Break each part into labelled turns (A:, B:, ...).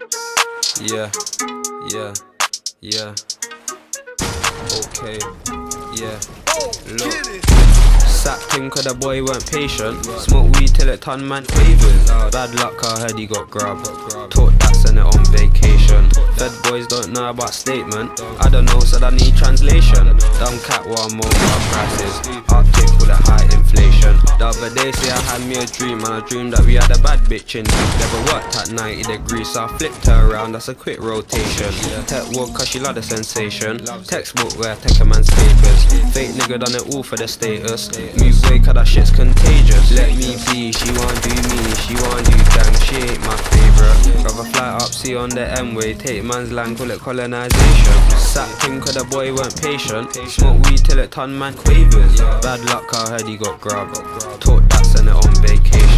A: Yeah, yeah, yeah. Okay, yeah. Look. Sacked him cause the boy weren't patient. Smoke weed till it turned man quavers. Bad luck, I heard he got grabbed. Taught that sent it on vacation. Fed boys don't know about statement. I don't know, so I need translation. Dumb cat one more prices. Arctic with a high inflation. The other day, say I had me a dream, and I dreamed that we had a bad bitch in. Never worked at 90 degrees, so I flipped her around. That's a quick rotation. Tech walk, cause she love the sensation. Textbook where I take a man's papers. Fake nigga done it all for the status. Move away cause that shit's contagious Let me be, she want do me, she want do She ain't my fly on the M-way Take man's land, call it colonisation Sacked him cause the boy weren't patient. Smoke weed till it turned man quavers. Bad luck, I heard he got grabbed. Taught that, sent it on vacation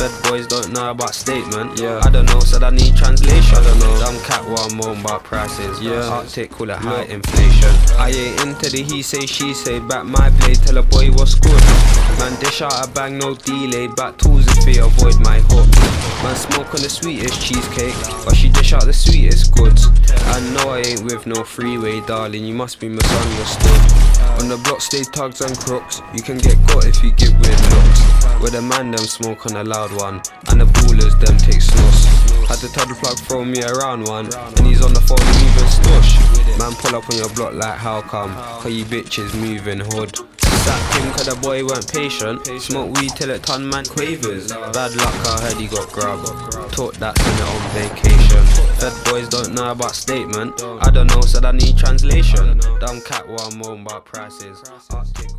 A: Fed boys don't know about statement. Yeah, I don't know, said I need translation. I don't know, dumb cat what I'm on about prices. Yeah, Arctic, call it high inflation. I ain't into the he say, she say Back my blade, tell a boy what's good. Man dish out a bang, no delay. Back tools if they avoid my hook. Man smoke on the sweetest cheesecake But she dish out the sweetest goods. I know I ain't with no freeway darling. You must be misunderstood. On the block stay tugs and crooks. You can get caught if you give weird looks Where the man them smoke on a loud one. And the ballers them take sauce Had to tell the plug throw me around one. And he's on the phone even stush. Man pull up on your block like how come? Cause you bitches moving hood. Sacked him cause the boy weren't patient. Smoke weed till it turned man quavers. Bad luck I heard he got grabbed Taught that sent it on vacation. Fed boys don't know about statement. I don't know said I need translation. Dumb cat what I'm on about prices. Arctic,